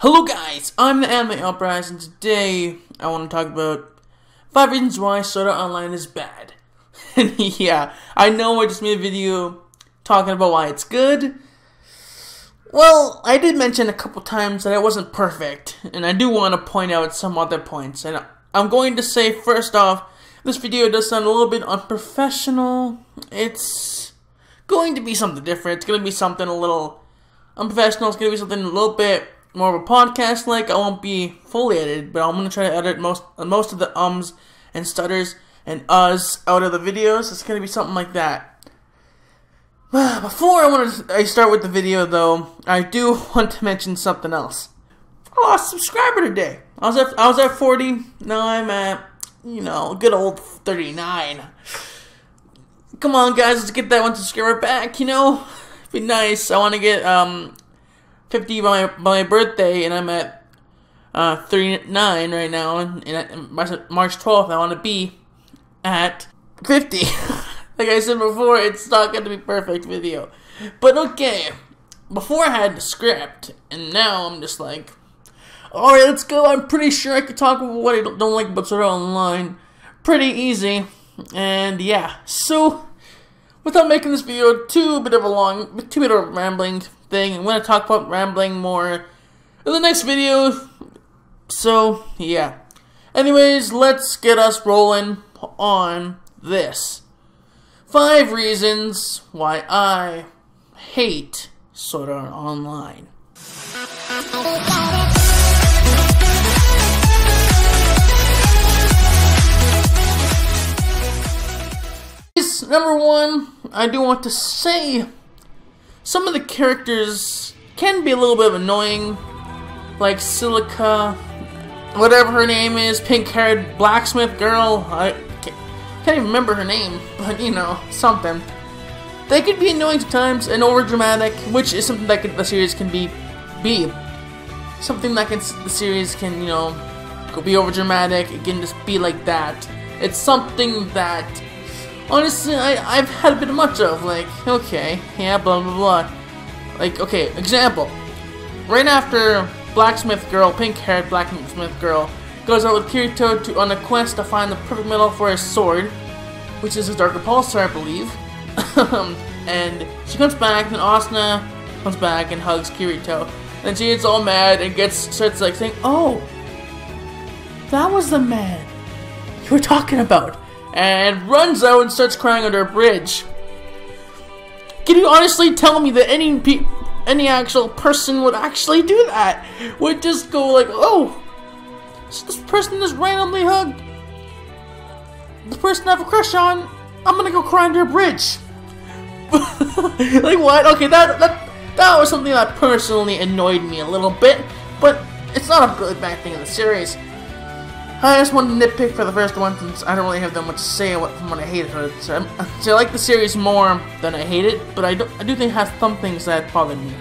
Hello guys, I'm the Anime Uprise and today I want to talk about 5 reasons why Sword Art Online is bad. Yeah, I know I just made a video talking about why it's good. Well, I did mention a couple times that it wasn't perfect, and I do want to point out some other points. And I'm going to say first off, this video does sound a little bit unprofessional. It's going to be something different. It's going to be something a little unprofessional. It's going to be something a little bit more of a podcast like. I won't be fully edited, but I'm to try to edit most most of the ums and stutters and us out of the videos. It's going to be something like that. Before I want to I start with the video though, I do want to mention something else. I lost a subscriber today. I was at I was at 40. Now I'm at you know good old 39. Come on, guys, let's get that one subscriber back. You know, be nice. I want to get um 50 by my, birthday, and I'm at uh 39 right now. And at March 12th, I want to be at 50. like I said before, it's not going to be perfect video. But okay, before I had the script, and now I'm just like, alright, let's go. I'm pretty sure I could talk about what I don't like about Sword Art Online. Pretty easy. And yeah, so without making this video too bit of a long, too bit of rambling thing, going to talk about rambling more in the next video. So yeah. Anyways, let's get us rolling on this. Five reasons why I hate Sword Art Online. Number one, I do want to say some of the characters can be a little bit annoying, like Silica, whatever her name is, pink-haired blacksmith girl. I can't even remember her name, but you know, something. They could be annoying sometimes and overdramatic, which is something that the series can be, be something that can the series can you know go be overdramatic. It can just be like that. It's something that honestly I I've had a bit much of. Like okay, yeah, blah blah blah. Like okay, example. Right after blacksmith girl, pink haired blacksmith girl goes out with Kirito to, on a quest to find the perfect metal for his sword, which is his Dark Repulsor, I believe. and she comes back, and Asuna comes back and hugs Kirito. And she gets all mad and gets starts like saying, "Oh, that was the man you were talking about," and runs out and starts crying under a bridge. Can you honestly tell me that any any actual person would actually do that? Would just go like, "Oh, this person is randomly hugged. The person I have a crush on, I'm gonna go cry under a bridge. like what? Okay, that that that was something that personally annoyed me a little bit, but it's not a good bad thing in the series. I just wanted to nitpick for the first one since I don't really have that much to say about what I hated it. So, so, I like the series more than I hate it, but I do, I do think it has some things that bothered me.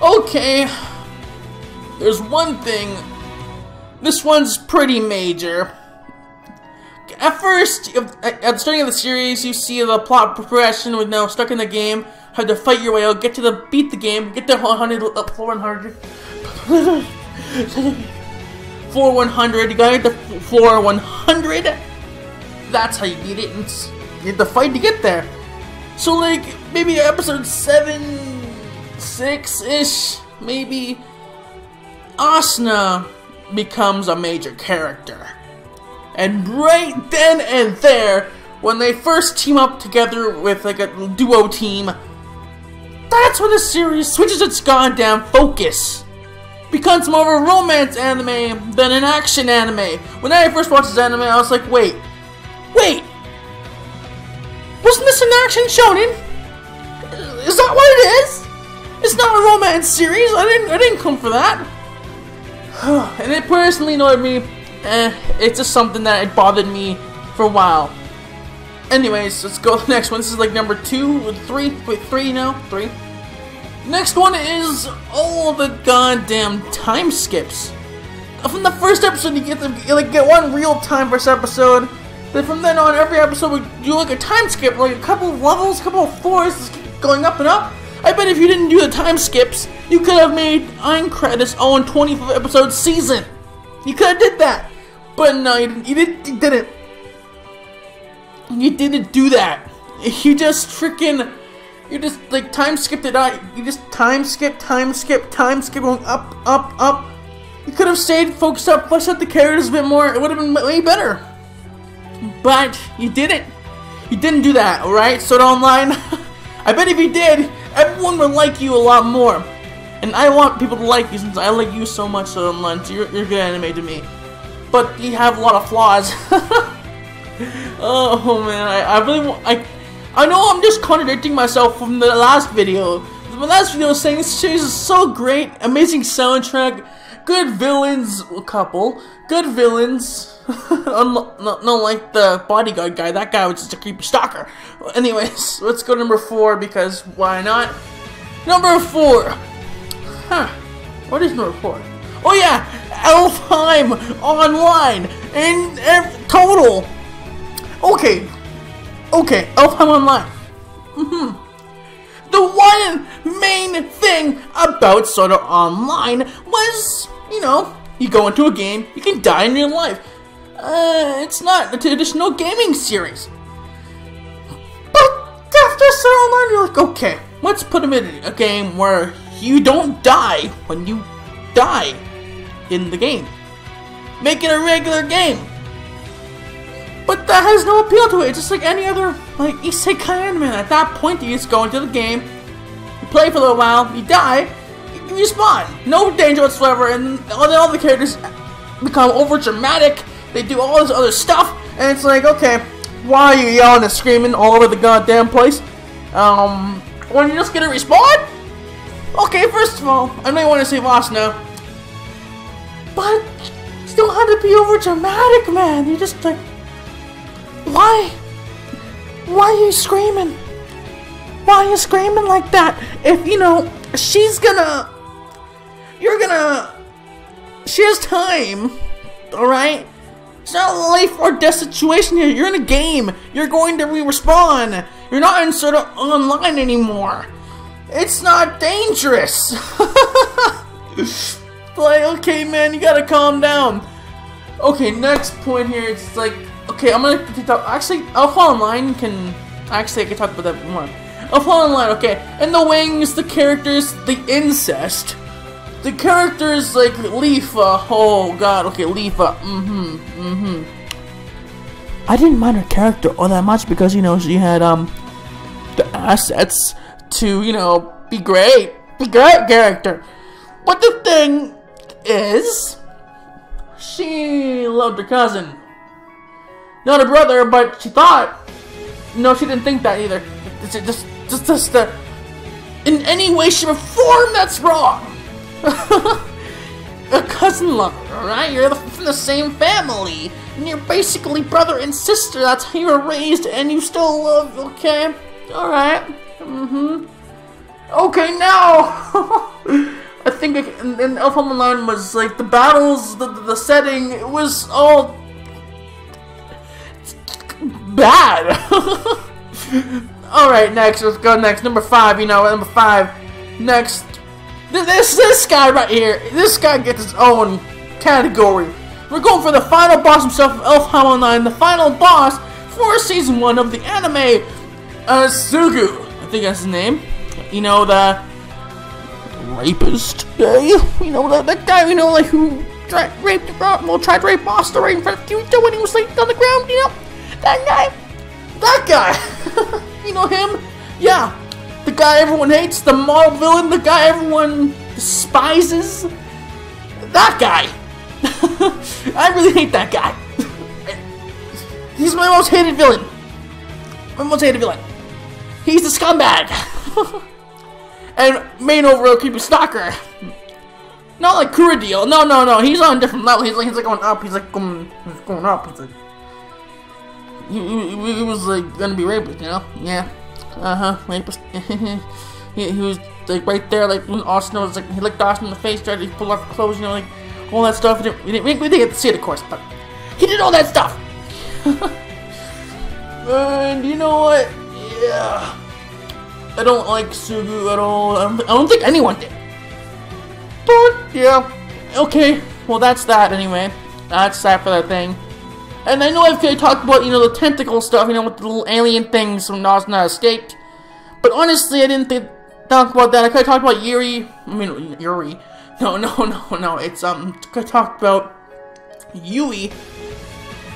Okay, there's one thing. This one's pretty major. At first, at the starting of the series, you see the plot progression with now stuck in the game, have to fight your way out, get to the beat the game, get to 100 up 400. floor 100. You gotta get to floor 100. That's how you beat it. It's, you have to fight to get there. So like maybe episode seven, six ish, maybe Asuna becomes a major character. And right then and there, when they first team up together with like a duo team, that's when the series switches its goddamn focus. Becomes more of a romance anime than an action anime. When I first watched this anime, I was like, wait, wait, wasn't this an action shonen? Is that what it is? It's not a romance series. I didn't, I didn't come for that. and it personally annoyed me. Eh, it's just something that it bothered me for a while. Anyways, let's go to the next one. This is like number two, three, wait, three now, three. Next one is all the goddamn time skips. From the first episode, you get the you like get one real time first episode. Then from then on, every episode we do like a time skip, like a couple of levels, a couple of floors, going up and up. I bet if you didn't do the time skips, you could have made Aincrad this own 25 episode season. You could have did that. But no, you didn't. You didn't. You didn't. You didn't do that. You just freaking. You just like time skipped it out. You just time skip, time skip, time skip, going up, up, up. You could have stayed focused up, fleshed out the characters a bit more. It would have been way better. But you didn't. You didn't do that, alright? Sword Online. I bet if you did, everyone would like you a lot more. And I want people to like you since I like you so much, Sword Online. So you're, you're good anime to me. But you have a lot of flaws. oh man, I, I really want. I, I know I'm just contradicting myself from the last video. The last video was saying this series is so great, amazing soundtrack, good villains, a couple, good villains. not, not like the bodyguard guy. That guy was just a creepy stalker. Anyways, let's go number four because why not? Number four. Huh. What is number four? Oh yeah, Elfheim Online In, total. Okay, okay, Elfheim Online. Mm-hmm. The one main thing about Sword Art Online was, you know, you go into a game, you can die in real life. Uh, it's not a traditional gaming series. But after Sword Art Online, you're like, okay, let's put him in a game where you don't die when you die in the game. Make it a regular game. But that has no appeal to it. It's just like any other like isekai anime. At that point, you just go into the game, you play for a little while, you die, you respawn. No danger whatsoever, and all the characters become over dramatic. They do all this other stuff, and it's like, okay, why are you yelling and screaming all over the goddamn place? Um, when you're just gonna respawn? Okay, first of all, I you want to save Asuna, but you don't have to be over dramatic, man. You just like why? Why are you screaming? Why are you screaming like that? If, you know, she's gonna... You're gonna... She has time. Alright? It's not a life or death situation here. You're in a game. You're going to re-respawn. You're not in Sword Art Online anymore. It's not dangerous. like, okay, man, you gotta calm down. Okay, next point here, it's like, Okay, I'm gonna talk. Actually, Elf Online can. Actually, I can talk about that more. Elf Online, okay. And the wings, the characters, the incest. The characters like Leafa. Oh god, okay, Leafa. Mm hmm. Mm hmm. I didn't mind her character all that much because, you know, she had, um, the assets to, you know, be great. Be great character. But the thing is, she loved her cousin. Not a brother, but she thought. No, she didn't think that either. It's just, just, just, uh, in any way, shape, or form, that's wrong. a cousin lover, alright? You're from the same family. And you're basically brother and sister. That's how you were raised, and you still love, okay? Alright. Mm-hmm. Okay, now! I think in, in Elf Home Alone was like the battles, the, the setting, it was all bad. Alright, next, let's go next. Number five, you know, number five. Next. This this guy right here, this guy gets his own category. We're going for the final boss himself of Elfheim Online, the final boss for season one of the anime uh, Sugou. I think that's his name. You know, the rapist guy. You know, that, that guy, you know, like who tried, raped, uh, well, tried to rape Master right in front of Kirito when he was sleeping on the ground, you know? That guy! That guy! you know him? Yeah. The guy everyone hates, the mob villain, the guy everyone despises. That guy! I really hate that guy. He's my most hated villain. My most hated villain. He's the scumbag. And main overall creepy stalker. Not like Kuradeel. No, no, no. He's on a different level. He's like he's like going up. He's like going, he's going up. He's like he, he, he was like gonna be rapist, you know? Yeah. Uh huh. Rapist. he, he was like right there, like when Austin was like he licked Austin in the face, tried to pull off clothes, you know, like all that stuff. We didn't, we didn't, we didn't get to see it, of course, but he did all that stuff. and you know what? Yeah. I don't like Sugou at all. I don't, I don't think anyone did. But yeah, okay. Well, that's that anyway. That's that for that thing. And I know I've talked about you know the tentacle stuff, you know, with the little alien things from Nazna Escaped. But honestly, I didn't think, talk about that. I could talked about Yuri. I mean Yuri. No, no, no, no. It's um. I could talk about Yui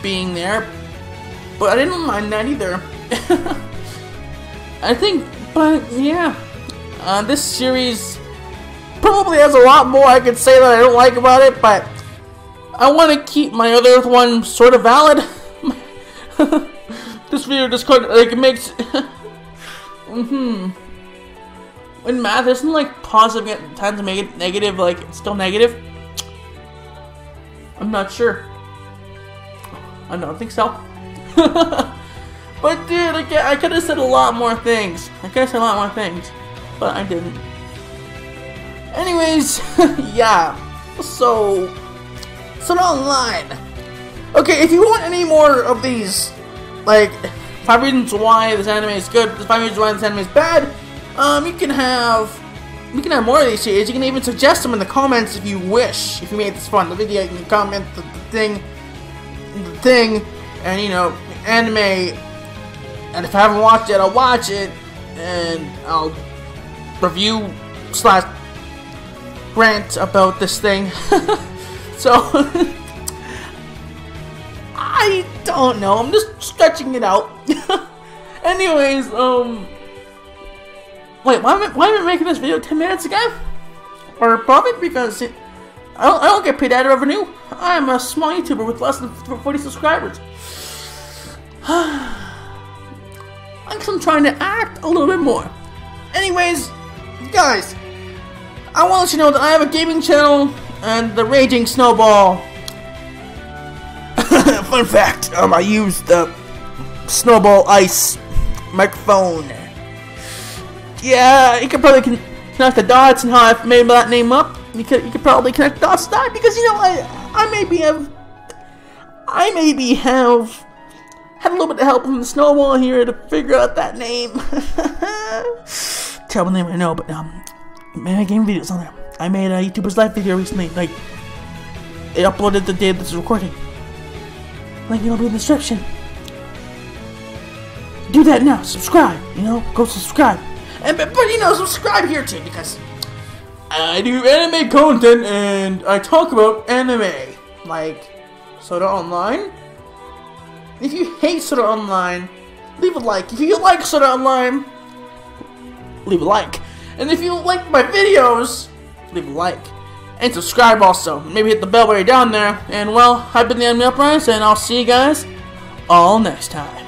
being there, but I didn't mind that either. I think, but yeah, uh, this series probably has a lot more I could say that I don't like about it, but I want to keep my other one sort of valid. this video just like it makes. mm-hmm. In math, isn't like positive times negative like it's still negative? I'm not sure. I don't think so. but dude, I, I could have said a lot more things. I could have said a lot more things, but I didn't. Anyways, yeah. So, so online. Okay, if you want any more of these, like five reasons why this anime is good, five reasons why this anime is bad, um, you can have you can have more of these series. You can even suggest them in the comments if you wish. If you made this fun, the video, you can comment the, the thing, the thing, and you know, anime. And if I haven't watched it, I'll watch it, and I'll review slash rant about this thing. so I don't know. I'm just stretching it out. Anyways, um. Wait, why am, I, why am I making this video 10 minutes again? Or profit? Because it, I, don't, I don't get paid ad revenue. I'm a small YouTuber with less than 40 subscribers. I guess I'm trying to act a little bit more. Anyways, guys, I want to you know that I have a gaming channel and the Raging Snowball. Fun fact, um, I used the Snowball Ice microphone yeah, you could probably connect the dots and how I've made that name up. You could you could probably connect dots to that because you know I I maybe have I maybe have had a little bit of help from the snowball here to figure out that name. Terrible name I know, but um, man, I game videos on there. I made a YouTuber's live video recently. Like, it uploaded the day this is recording. Link will be in the description. Do that now. Subscribe. You know, go subscribe. And but, but you know, subscribe here too because I do anime content and I talk about anime like Soda Online. If you hate Sword Art Online, leave a like. If you like Sword Art Online, leave a like. And if you like my videos, leave a like. And subscribe also. Maybe hit the bell you're down there. And well, I've been the Anime Uprise, and I'll see you guys all next time.